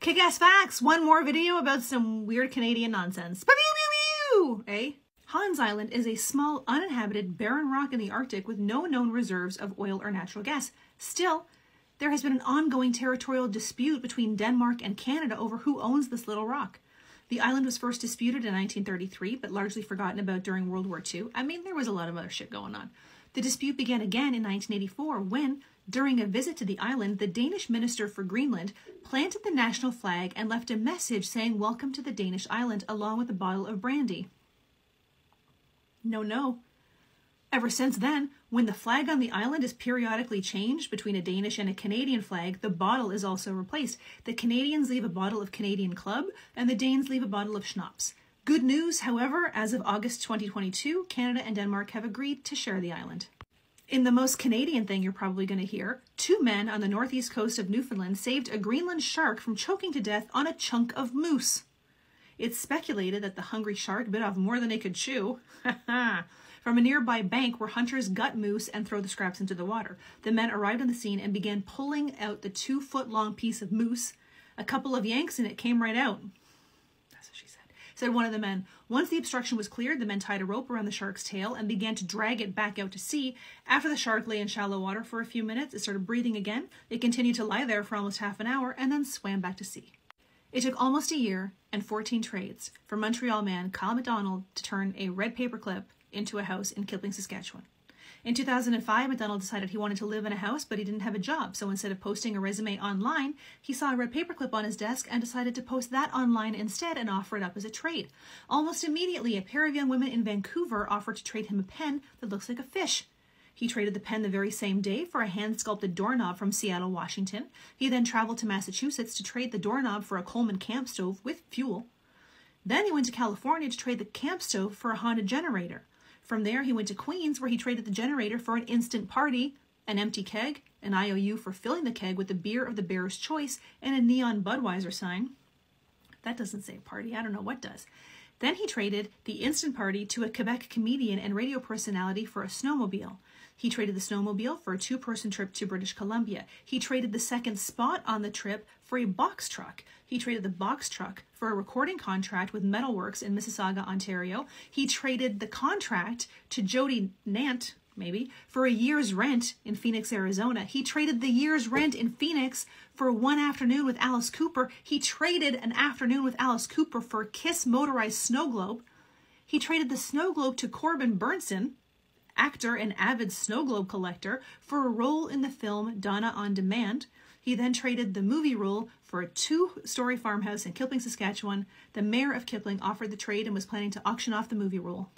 Kick-ass facts! One more video about some weird Canadian nonsense. Pew pew pew! Eh? Hans Island is a small, uninhabited, barren rock in the Arctic with no known reserves of oil or natural gas. Still, there has been an ongoing territorial dispute between Denmark and Canada over who owns this little rock. The island was first disputed in 1933, but largely forgotten about during World War II. I mean, there was a lot of other shit going on. The dispute began again in 1984 when, during a visit to the island, the Danish minister for Greenland planted the national flag and left a message saying welcome to the Danish island along with a bottle of brandy. No, no. Ever since then, when the flag on the island is periodically changed between a Danish and a Canadian flag, the bottle is also replaced. The Canadians leave a bottle of Canadian Club, and the Danes leave a bottle of schnapps. Good news, however, as of August 2022, Canada and Denmark have agreed to share the island. In the most Canadian thing you're probably going to hear, two men on the northeast coast of Newfoundland saved a Greenland shark from choking to death on a chunk of moose. It's speculated that the hungry shark bit off more than it could chew. from a nearby bank where hunters gut moose and throw the scraps into the water. The men arrived on the scene and began pulling out the two foot long piece of moose. A couple of yanks and it came right out said one of the men. Once the obstruction was cleared, the men tied a rope around the shark's tail and began to drag it back out to sea. After the shark lay in shallow water for a few minutes, it started breathing again. It continued to lie there for almost half an hour and then swam back to sea. It took almost a year and 14 trades for Montreal man Kyle MacDonald to turn a red paper clip into a house in Kipling, Saskatchewan. In 2005, MacDonald decided he wanted to live in a house, but he didn't have a job. So instead of posting a resume online, he saw a red paperclip on his desk and decided to post that online instead and offer it up as a trade. Almost immediately, a pair of young women in Vancouver offered to trade him a pen that looks like a fish. He traded the pen the very same day for a hand sculpted doorknob from Seattle, Washington. He then traveled to Massachusetts to trade the doorknob for a Coleman camp stove with fuel. Then he went to California to trade the camp stove for a Honda generator. From there, he went to Queens, where he traded the generator for an instant party, an empty keg, an IOU for filling the keg with the beer of the bear's choice, and a neon Budweiser sign. That doesn't say party. I don't know what does. Then he traded the instant party to a Quebec comedian and radio personality for a snowmobile. He traded the snowmobile for a two person trip to British Columbia. He traded the second spot on the trip for a box truck. He traded the box truck for a recording contract with Metalworks in Mississauga, Ontario. He traded the contract to Jody Gnant, maybe, for a year's rent in Phoenix, Arizona. He traded the year's rent in Phoenix for one afternoon with Alice Cooper. He traded an afternoon with Alice Cooper for a Kiss motorized snow globe. He traded the snow globe to Corbin Bernsen, actor and avid snow globe collector, for a role in the film Donna on Demand. He then traded the movie role for a two story farmhouse in Kipling, Saskatchewan. The mayor of Kipling offered the trade and was planning to auction off the movie role.